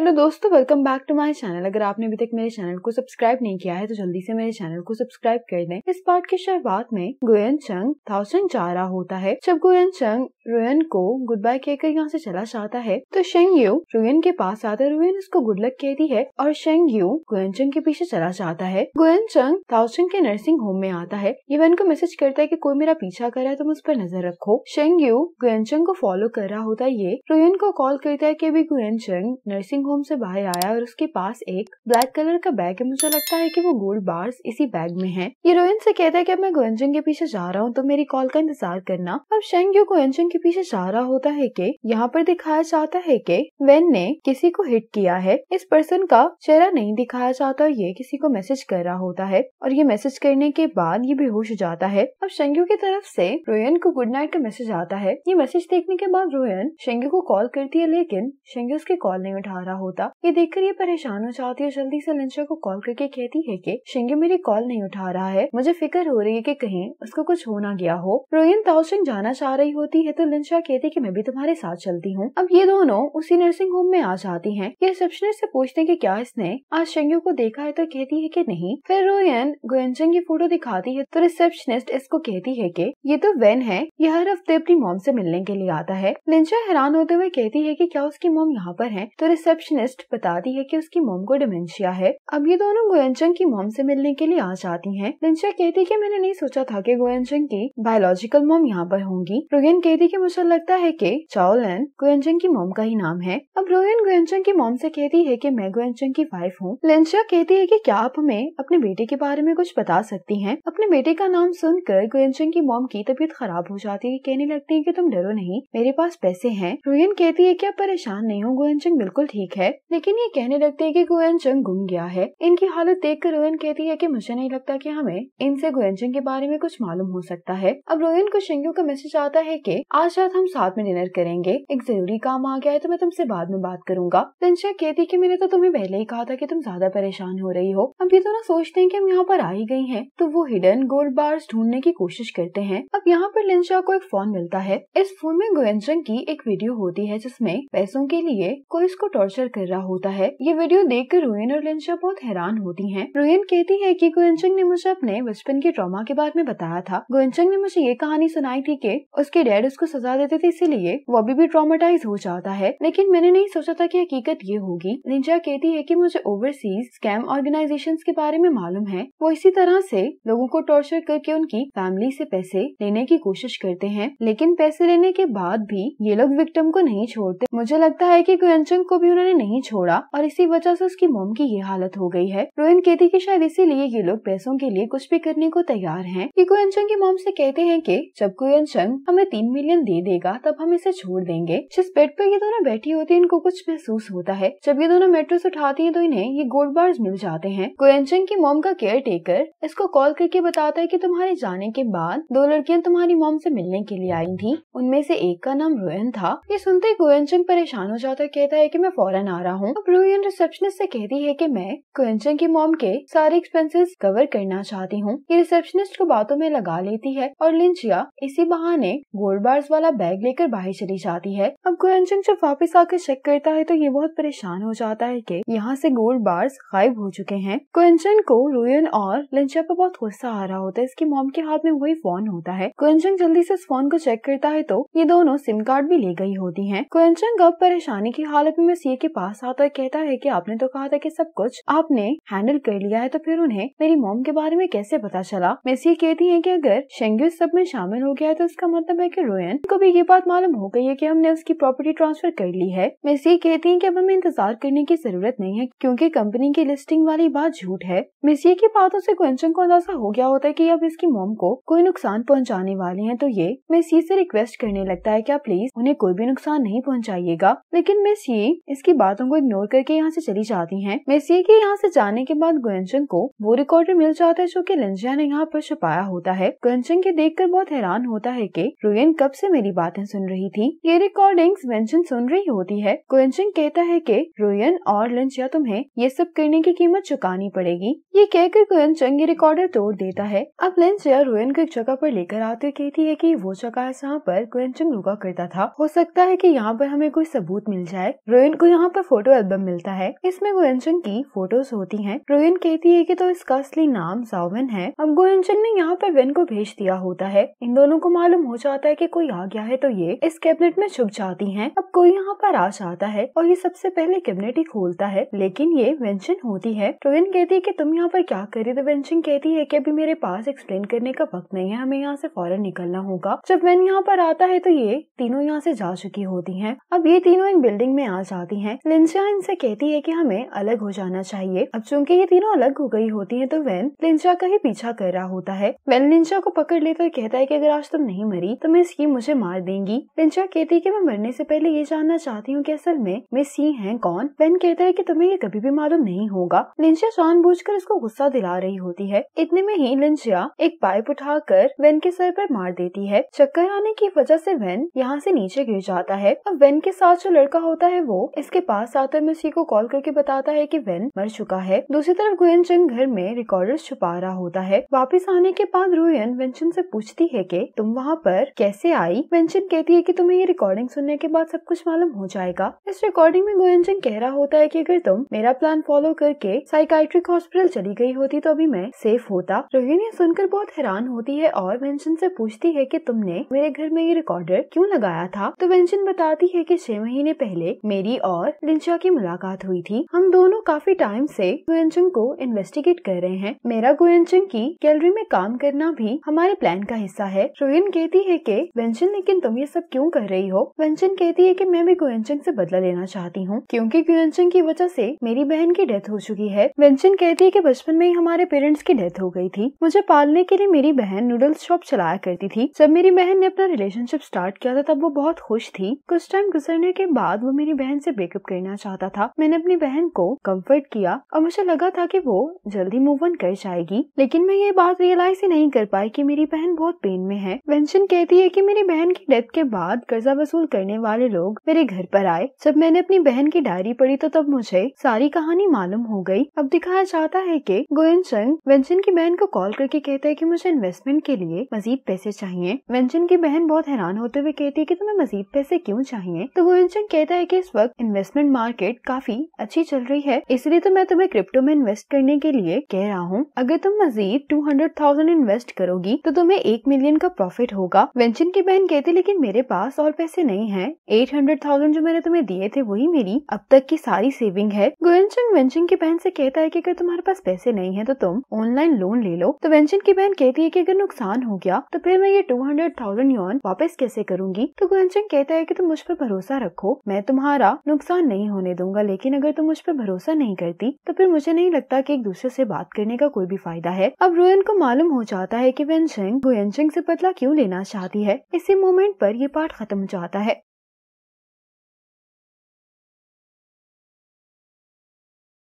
Hello दोस्तों welcome back to my channel अगर आपने अभी तक मेरे चैनल को सब्सक्राइब नहीं किया है तो जल्दी से मेरे चैनल को सब्सक्राइब कर दें। इस पार्ट की शुरुआत में गुयन चंग थाउसेंड जा रहा होता है। जब गुयन चंग रुयन को गुड बाय कहकर यहाँ से चला जाता है तो शेंग यू रुयन के पास आता है। रुयन उसको गुड लक कहती है और शेंग यू गुयन चंग के पीछे चला जाता है। गुयन चंग थाउसेंड के नर्सिंग होम में आता है। ये वन को मैसेज करता है की कोई मेरा पीछा कर रहा है, तुम उस पर नज़र रखो। शेंग यू गुयन चंग को फॉलो कर रहा होता है ये। रुयन को कॉल करता है की अभी गुयन चंग नर्सिंग होम से बाहर आया और उसके पास एक ब्लैक कलर का बैग है। मुझे लगता है कि वो गोल्ड बार्स इसी बैग में है। ये रोयन से कहता है कि अब मैं गोयनचंग के पीछे जा रहा हूँ तो मेरी कॉल का इंतज़ार करना। अब शेंग यू गोयनचंग के पीछे जा रहा होता है की, यहाँ पर दिखाया जाता है की, वेन ने किसी को हिट किया है। इस पर्सन का चेहरा नहीं दिखाया जाता, ये किसी को मैसेज कर रहा होता है और ये मैसेज करने के बाद ये बेहोश हो जाता है। अब शेंगू की तरफ़ से रोयन को गुड नाइट का मैसेज आता है। ये मैसेज देखने के बाद रोयन शेंगू को कॉल करती है, लेकिन शेंगू उसकी कॉल नहीं उठा रहा होता ये देखकर ये परेशान हो जाती है जल्दी से लिंचा को कॉल करके कहती है कि, शिंगे, मेरी कॉल नहीं उठा रहा है। मुझे फ़िक्र हो रही है कि कहीं उसको कुछ हो ना गया हो। रोयन ताओशिंग जाना चाह रही होती है तो लिंचा कहती कि मैं भी तुम्हारे साथ चलती हूँ। अब ये दोनों उसी नर्सिंग होम में आ जाती है। ये रिसेप्शनिस्ट से पूछते कि क्या इसने आज शेंगू को देखा है तो कहती है की नहीं। फिर रोयन गोयनचंग की फ़ोटो दिखाती है तो रिसेप्शनिस्ट इसको कहती है की, ये तो वेन है। ये हर हफ़्ते अपनी मोम ऐसी मिलने के लिए आता है। लिंचा हैरान होते हुए कहती है कि क्या उसकी मोम यहाँ पर है? तो रिसेप्शनिस्ट बताती है कि उसकी मोम को डिमेंशिया है। अब ये दोनों गोयनचंग की मोम से मिलने के लिए आ जाती हैं। लिंचा कहती कि मैंने नहीं सोचा था कि गोयनचंग की बायोलॉजिकल मोम यहाँ पर होंगी। रोयन कहती कि मुझे लगता है कि चाओलन गोयनचंग की मोम का ही नाम है। अब रोयन गोयनचंग की मोम से कहती है कि मैं गोयनचंग की वाइफ हूँ। लिंचा कहती है कि क्या आप हमें अपने बेटे के बारे में कुछ बता सकती हैं? अपने बेटे का नाम सुनकर गोयनचंग की मोम की तबीयत खराब हो जाती है। कहने लगती है कि तुम डरो नहीं, मेरे पास पैसे हैं। रोयन कहती है कि आप परेशान नहीं हो? गोयनचंग बिल्कुल ठीक है, लेकिन ये कहने लगती है कि गोयनचंग गुम गया है। इनकी हालत देख कर रोयन कहती है कि मुझे नहीं लगता कि हमें इनसे गोयनचंग के बारे में कुछ मालूम हो सकता है। अब रोयन को शेंगू का मैसेज आता है कि आज रात हम साथ में डिनर करेंगे। एक ज़रूरी काम आ गया है तो मैं तुमसे बाद में बात करूँगा। लिंचा कहती कि मैंने तो तुम्हें पहले ही कहा था कि तुम ज़्यादा परेशान हो रही हो। अब ये दोनों सोचते हैं कि हम यहाँ पर आ ही गई हैं तो वो हिडन गोल्ड बार्स ढूँढने की कोशिश करते हैं। अब यहाँ पर लिंचा को एक फ़ोन मिलता है। इस फ़ोन में गोयनचंग की एक वीडियो होती है जिसमें पैसों के लिए कोई इसको टॉर्चर कर रहा होता है। ये वीडियो देख कर रोयन और लिंचा बहुत हैरान होती हैं। रोयन कहती है कि गोयनचंग ने मुझे अपने बचपन के ट्रॉमा के बारे में बताया था। गोयनचंग ने मुझे ये कहानी सुनाई थी कि उसके डैड उसको सजा देते थे, इसीलिए वो अभी भी ट्रॉमेटाइज हो जाता है। लेकिन मैंने नहीं सोचा था की हकीकत ये होगी। लिंचा कहती है की मुझे ओवरसीज स्कैम ऑर्गेनाइजेशन के बारे में मालूम है। वो इसी तरह से लोगों को टॉर्चर करके उनकी फैमिली से पैसे लेने की कोशिश करते हैं। लेकिन पैसे लेने के बाद भी ये लोग विक्टिम को नहीं छोड़ते। मुझे लगता है कि गोयनचंग को भी उन्होंने नहीं छोड़ा और इसी वजह से उसकी मोम की ये हालत हो गई है। रोहन कहती कि शायद इसीलिए ये लोग पैसों के लिए कुछ भी करने को तैयार हैं। ये गोयनचंग की मोम से कहते हैं कि, जब गोयनचंग हमें तीन मिलियन दे देगा, तब हम इसे छोड़ देंगे। जिस बेड पर ये दोनों बैठी होती है, इनको कुछ महसूस होता है। जब ये दोनों मेट्रो से उठाती है तो इन्हें ये गोल्ड बार्स मिल जाते हैं। गोयनचंग की मोम का केयर टेकर इसको कॉल करके बताता है की तुम्हारे जाने के बाद दो लड़कियाँ तुम्हारी मोम से मिलने के लिए आई थी। उनमें से एक का नाम रोयन था। ये सुनते ही गोयनचंग परेशान हो जाता है, कहता है की मैं फ़ौरन आ रहा हूँ। अब रोयन रिसेप्शनिस्ट से कहती है कि मैं गोयनचंग की मोम के सारे एक्सपेंसेस कवर करना चाहती हूँ। ये रिसेप्शनिस्ट को बातों में लगा लेती है और लिंचिया इसी बहाने गोल्ड बार्स वाला बैग लेकर बाहर चली जाती है। अब गोयनचंग जब वापस आकर चेक करता है तो ये बहुत परेशान हो जाता है की यहाँ से गोल्ड बार्स गायब हो चुके हैं। गोयनचंग को रोयन और लिंचिया पर बहुत गुस्सा आ रहा होता है। इसकी मोम के हाथ में वही फ़ोन होता है। गोयनचंग जल्दी से इस फ़ोन को चेक करता है तो ये दोनों सिम कार्ड भी ले गई होती है। क्वेंचन अब परेशानी की हालत में सीए के पास आता है, कहता है की आपने तो कहा था की सब कुछ आपने हैंडल कर लिया है तो फिर उन्हें मेरी मोम के बारे में कैसे पता चला? मेसी कहती है कि अगर शेंगू सब में शामिल हो गया है तो इसका मतलब है कि रोयन को भी ये बात मालूम हो गई है कि हमने उसकी प्रॉपर्टी ट्रांसफ़र कर ली है। मेसी कहती है की अब हमें इंतज़ार करने की ज़रूरत नहीं है, क्यूँकी कंपनी की लिस्टिंग वाली बात झूठ है। मेसी की बातों ऐसी क्वेंचन को अंदाज़ा हो गया होता है की अब इसकी मोम को कोई नुकसान पहुँचाने वाले हैं तो ये मेसी से रिक्वेस्ट करने लगता है कि प्लीज़ उन्हें कोई भी नुकसान नहीं पहुंचाइएगा। लेकिन मेसी इसकी बातों को इग्नोर करके यहाँ से चली जाती है। मेसी के यहाँ से जाने के बाद गुंचन को वो रिकॉर्डर मिल जाता है जो कि लिंजिया ने यहाँ पर छुपाया होता है। गुंचन के देखकर बहुत हैरान होता है कि रोयन कब से मेरी बातें सुन रही थी। ये रिकॉर्डिंग्स वेंचन सुन रही होती है। गुंचन कहता है कि रोयन और लिंजिया तुम्हें ये सब करने की कीमत चुकानी पड़ेगी। ये कहकर गुंचन ये रिकॉर्डर तोड़ देता है। अब लिंजिया रोयन को एक जगह पर लेकर आते कहती है की वो जगह जहाँ पर गुंचन रुका करता था। हो सकता है की यहाँ पर हमें कोई सबूत मिल जाए। रोयन को यहाँ पर फ़ोटो एल्बम मिलता है। इसमें गोयनचंग की फ़ोटोज़ होती हैं। रोयन कहती है कि तो इसका असली नाम सावन है। अब गोयनचंग ने यहाँ पर वेन को भेज दिया होता है। इन दोनों को मालूम हो जाता है कि कोई आ गया है तो ये इस कैबिनेट में छुप जाती हैं। अब कोई यहाँ पर आ जाता है और ये सबसे पहले कैबिनेट ही खोलता है। लेकिन ये वेंशन होती है। रोयन कहती है कि तुम यहाँ पर क्या कर तो वेंशन कहती है कि अभी मेरे पास एक्सप्लेन करने का वक्त नहीं है। हमें यहाँ से फ़ौरन निकलना होगा। जब वेन यहाँ पर आता है तो ये तीनों यहाँ से जा चुकी होती हैं। अब ये तीनों एक बिल्डिंग में आ जाती हैं। लिंचा इनसे कहती है कि हमें अलग हो जाना चाहिए। अब चूँकि ये तीनों अलग हो गई होती हैं तो वेन लिंचा का ही पीछा कर रहा होता है। वेन लिंचा को पकड़ ले तो कहता है कि अगर आज तुम नहीं मरी तो मैं इसकी मुझे मार देंगी। लिंचा कहती है कि मैं मरने से पहले ये जानना चाहती हूँ की असल में मैं सी है कौन? वेन कहता है की तुम्हें ये कभी भी मालूम नहीं होगा। लिंचा जानबूझकर उसको गुस्सा दिला रही होती है। इतने में ही लिंचा एक पाइप उठाकर वेन के सर पर मार देती है। चक्कर आने की वजह से वेन यहाँ से नीचे गिर जाता है। अब वेन के साथ जो लड़का होता है वो इसके पास आकर मिसी को कॉल करके बताता है कि वेन मर चुका है। दूसरी तरफ़ गुयन चंग घर में रिकॉर्डर्स छुपा रहा होता है। वापस आने के बाद रोयन वेंशन से पूछती है कि, तुम वहाँ पर कैसे आई? वेंशन कहती है कि, तुम्हें ये रिकॉर्डिंग सुनने के बाद सब कुछ मालूम हो जाएगा। इस रिकॉर्डिंग में गोयन चंग कह रहा होता है कि, अगर तुम मेरा प्लान फॉलो करके साइकाइट्रिक हॉस्पिटल चली गई होती तो अभी मैं सेफ़ होता। रोहिन ये सुनकर बहुत हैरान होती है और वेंशन से पूछती है कि, तुमने मेरे घर में ये रिकॉर्डर क्यों लगाया था? तो वेंशन बताती है कि छह महीने पहले मेरी और लिंचा की मुलाकात हुई थी। हम दोनों काफ़ी टाइम से गुएंचंग को इन्वेस्टिगेट कर रहे हैं। मेरा गुएंचंग की गैलरी में काम करना भी हमारे प्लान का हिस्सा है। रोहिन कहती है कि वेंशन लेकिन तुम ये सब क्यों कर रही हो? वेंशन कहती है कि, मैं भी गुएंचंग से बदला लेना चाहती हूँ, क्योंकि गुएंचंग की वजह से मेरी बहन की डेथ हो चुकी है। वेंशन कहती है कि, बचपन में ही हमारे पेरेंट्स की डेथ हो गई थी। मुझे पालने के लिए मेरी बहन नूडल्स शॉप चलाया करती थी। जब मेरी बहन ने अपना रिलेशनशिप स्टार्ट किया था, तब वो बहुत खुश थी। कुछ टाइम गुजरने के बाद वो मेरी बहन से ब्रेकअप करना चाहता था। मैंने अपनी बहन को कंफर्ट किया और मुझे लगा था कि वो जल्दी मूव ऑन कर जाएगी। लेकिन मैं ये बात रियलाइज़ ही नहीं कर पाई कि मेरी बहन बहुत पेन में है। वेंशन कहती है कि मेरी बहन की डेथ के बाद कर्जा वसूल करने वाले लोग मेरे घर पर आए। जब मैंने अपनी बहन की डायरी पढ़ी तो तब मुझे सारी कहानी मालूम हो गई। अब दिखाया जाता है कि गोयन चंग वेंशन की बहन को कॉल करके कहता है कि मुझे इन्वेस्टमेंट के लिए मजीद पैसे चाहिए। वेंशन की बहन बहुत हैरान होते हुए कहती है कि तुम्हें मजीद पैसे क्यों चाहिए? तो गोयन चंग कहता है की इस वक्त इन्वेस्टमेंट मार्केट काफ़ी अच्छी चल रही है। इसलिए तो मैं तुम्हें क्रिप्टो में इन्वेस्ट करने के लिए कह रहा हूँ। अगर तुम मजीद टू हंड्रेड थाउज़ेंड इन्वेस्ट करोगी तो तुम्हें एक मिलियन का प्रॉफिट होगा। वेंशन की बहन कहती, लेकिन मेरे पास और पैसे नहीं है। एट हंड्रेड थाउज़ेंड जो मैंने तुम्हें दिए थे, वही मेरी अब तक की सारी सेविंग है। गोयनचंग वेंशन की बहन से कहता है कि अगर तुम्हारे पास पैसे नहीं है तो तुम ऑनलाइन लोन ले लो। तो वेंशन की बहन कहती है कि अगर नुकसान हो गया तो फिर मैं ये टू हंड्रेड थाउज़ेंड यौन वापस कैसे करूँगी? तो गोयनचंग कहता है की तुम मुझ पर भरोसा रखो। मैं तुम्हारा नुकसान नहीं होने दूँगा, लेकिन अगर तुम मुझ पर भरोसा नहीं करती तो फिर मुझे नहीं लगता कि एक दूसरे से बात करने का कोई भी फ़ायदा है। अब रोयन को मालूम हो जाता है कि वेंशिंग गुयनशिंग से बदला क्यों लेना चाहती है। इसी मोमेंट पर ये पार्ट खत्म हो जाता है।